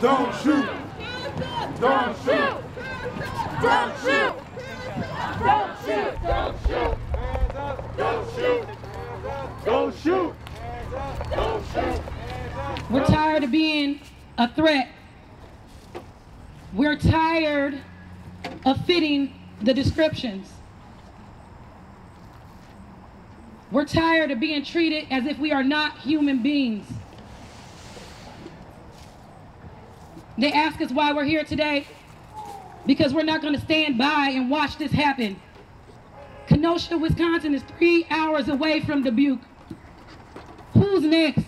Don't shoot. Don't shoot. Don't shoot! Don't shoot! Don't shoot! Don't shoot. Don't shoot. Don't shoot. We're tired of being a threat. We're tired of fitting the descriptions. We're tired of being treated as if we are not human beings. They ask us why we're here today. Because we're not going to stand by and watch this happen. Kenosha, Wisconsin is three hours away from Dubuque. Who's next?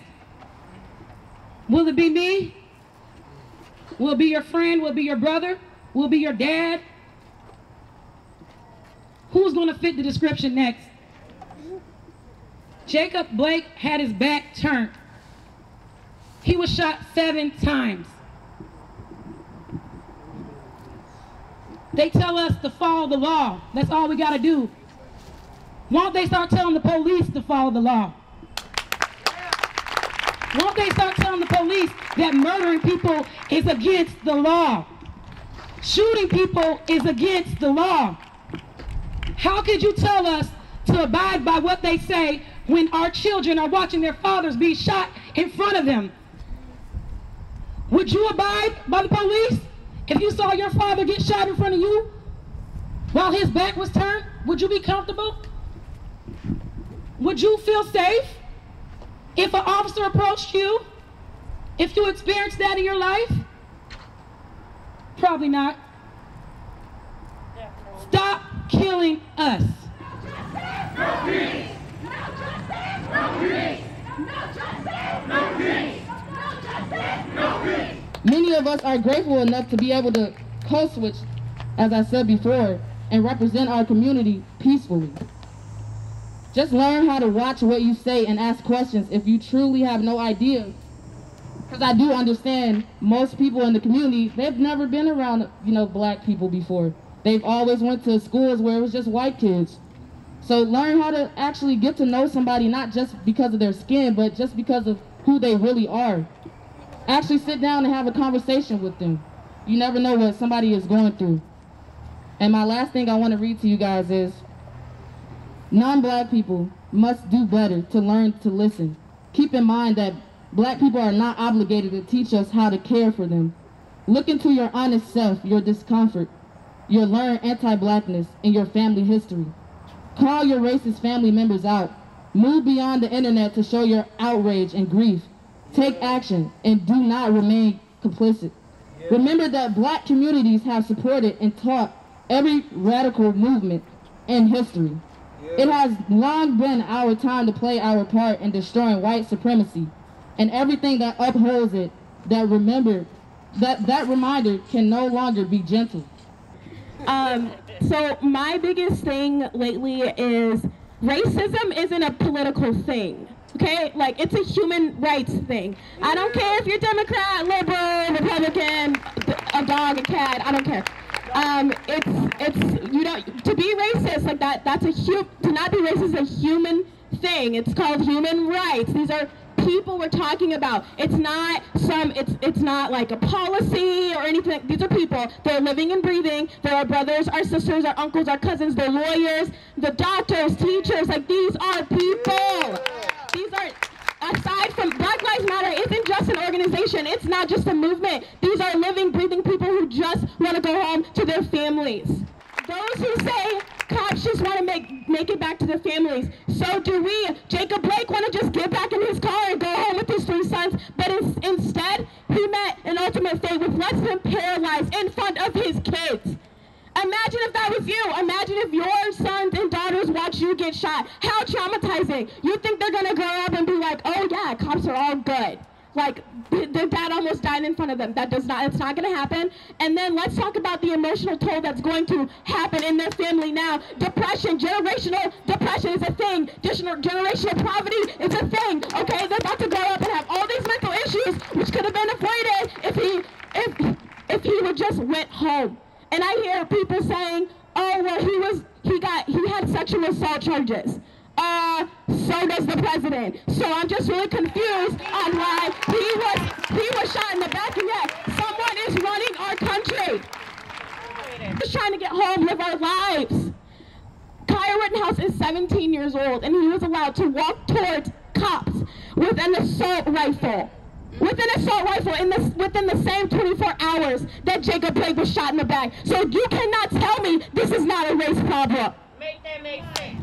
Will it be me? Will it be your friend? Will it be your brother? Will it be your dad? Who's going to fit the description next? Jacob Blake had his back turned. He was shot seven times. They tell us to follow the law. That's all we got to do. Won't they start telling the police to follow the law? Won't they start telling the police that murdering people is against the law? Shooting people is against the law. How could you tell us to abide by what they say when our children are watching their fathers be shot in front of them? Would you abide by the police if you saw your father get shot in front of you while his back was turned? Would you be comfortable? Would you feel safe if an officer approached you? If you experienced that in your life? Probably not. Stop killing us. Of us are grateful enough to be able to code switch, as I said before, and represent our community peacefully. Just learn how to watch what you say and ask questions if you truly have no idea. Because I do understand most people in the community, they've never been around, you know, black people before. They've always went to schools where it was just white kids. So learn how to actually get to know somebody not just because of their skin, but just because of who they really are. Actually sit down and have a conversation with them. You never know what somebody is going through. And my last thing I want to read to you guys is, non-black people must do better to learn to listen. Keep in mind that black people are not obligated to teach us how to care for them. Look into your honest self, your discomfort, your learned anti-blackness, and your family history. Call your racist family members out. Move beyond the internet to show your outrage and grief. Take action and do not remain complicit. Remember that black communities have supported and taught every radical movement in history. It has long been our time to play our part in destroying white supremacy and everything that upholds it that remember that that reminder can no longer be gentle. Um, so my biggest thing lately is racism isn't a political thing. Okay, like it's a human rights thing. I don't care if you're Democrat, liberal, Republican, a dog, a cat. I don't care. Um, it's it's you know to be racist like that. That's a hu- to not be racist is a human thing. It's called human rights. These are people we're talking about. It's not some it's it's not like a policy or anything. These are people. They're living and breathing. They're our brothers, our sisters, our uncles, our cousins, they're lawyers, the doctors, teachers, like these are people. These are aside from Black Lives Matter isn't just an organization. It's not just a movement. These are living, breathing people who just want to go home to their families. Those who say cops just want to make make it back to their families. So do we. Jacob Blake want to just get back in his car and go home with his three sons, but in, instead he met an ultimate fate which left him paralyzed in front of his kids. Imagine if that was you. Imagine if your sons and daughters watch you get shot. How traumatizing. You think they're going to grow up and be like, oh yeah, cops are all good. Like, their dad almost died in front of them. That does not, it's not going to happen. And then let's talk about the emotional toll that's going to happen in their family now. Depression, generational depression is a thing. Generational poverty is a thing. Okay, they're about to grow up and have all these mental issues, which could have been avoided if he, if, if he would just went home. And I hear people saying, oh, well, he was, he got, he had sexual assault charges. Uh, so does the president. So I'm just really confused on why shot in the back of the neck. Someone is running our country. Just trying to get home, live our lives. Kyle Rittenhouse is 17 years old, and he was allowed to walk towards cops with an assault rifle. With an assault rifle in this, within the same 24 hours that Jacob Blake was shot in the back. So you cannot tell me this is not a race problem. Make that make sense.